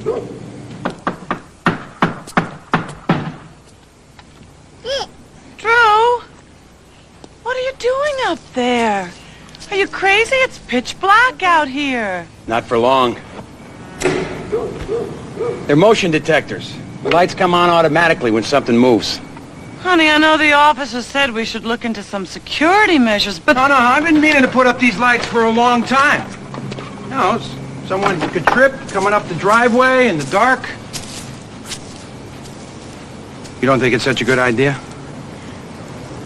Mm, Drew? What are you doing up there? Are you crazy? It's pitch black out here. Not for long. They're motion detectors. The lights come on automatically when something moves. Honey, I know the officer said we should look into some security measures, but... No, no, I've been meaning to put up these lights for a long time. You know, someone could trip coming up the driveway in the dark. You don't think it's such a good idea?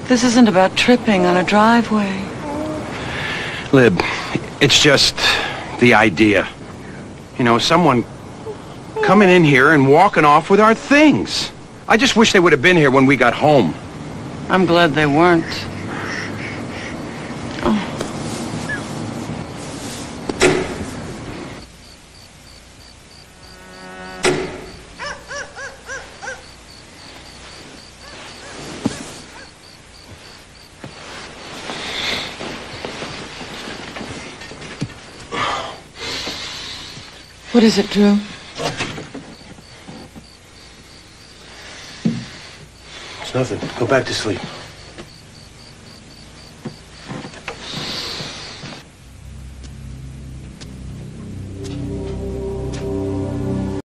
This isn't about tripping on a driveway. Lib, it's just the idea. You know, someone coming in here and walking off with our things. I just wish they would have been here when we got home. I'm glad they weren't. What is it, Drew? It's nothing. Go back to sleep.